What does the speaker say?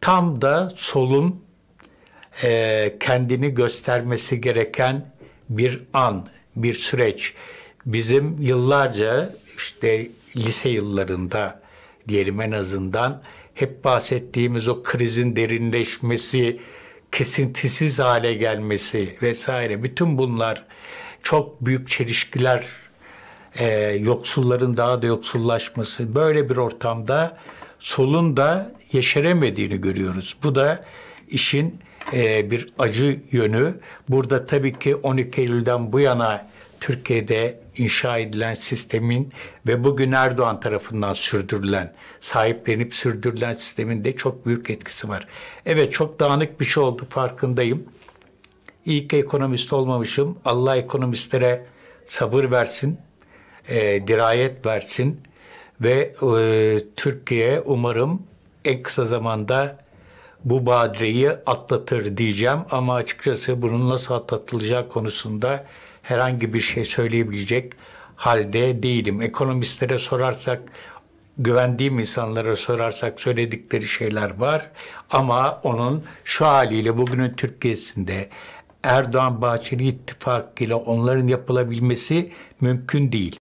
tam da solun e, kendini göstermesi gereken bir an, bir süreç. Bizim yıllarca işte lise yıllarında diyelim en azından hep bahsettiğimiz o krizin derinleşmesi, kesintisiz hale gelmesi vesaire bütün bunlar çok büyük çelişkiler e, yoksulların daha da yoksullaşması böyle bir ortamda solun da yeşeremediğini görüyoruz. Bu da işin e, bir acı yönü. Burada tabii ki 12 Eylül'den bu yana Türkiye'de inşa edilen sistemin ve bugün Erdoğan tarafından sürdürülen, sahiplenip sürdürülen sistemin de çok büyük etkisi var. Evet çok dağınık bir şey oldu farkındayım. İyi ki ekonomist olmamışım. Allah ekonomistlere sabır versin, e, dirayet versin ve e, Türkiye umarım en kısa zamanda bu badireyi atlatır diyeceğim ama açıkçası bunun nasıl atlatılacağı konusunda herhangi bir şey söyleyebilecek halde değilim. Ekonomistlere sorarsak güvendiğim insanlara sorarsak söyledikleri şeyler var ama onun şu haliyle bugünün Türkiye'sinde Erdoğan Bahçeli ittifakıyla onların yapılabilmesi mümkün değil.